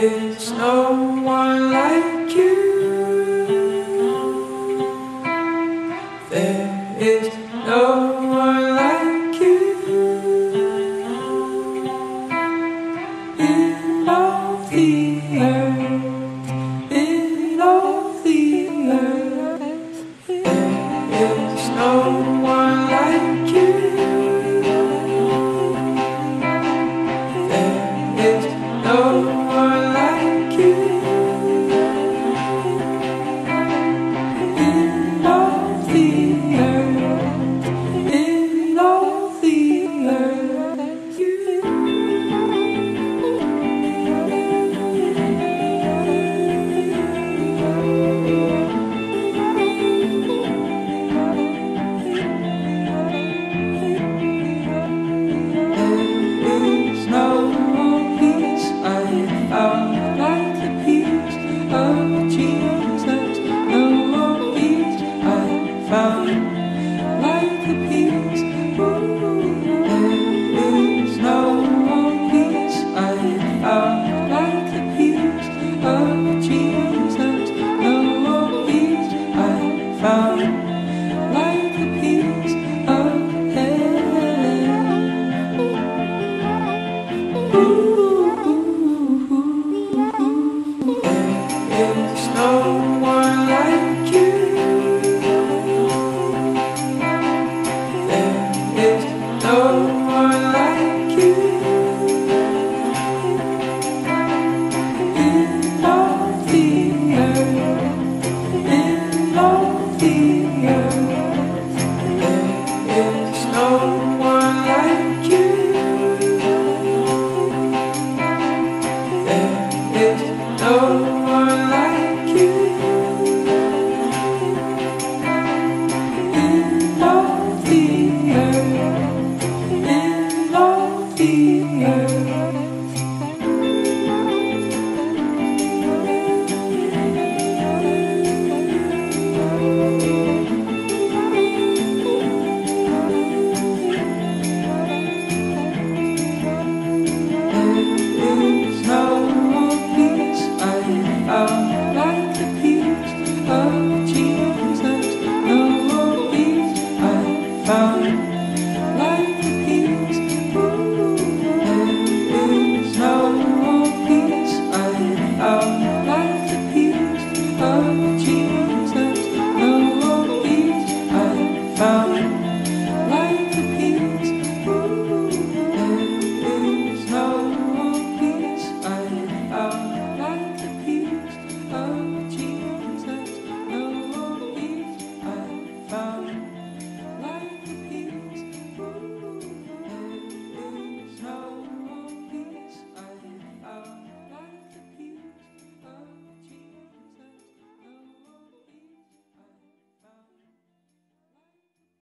There is no one like you. There is no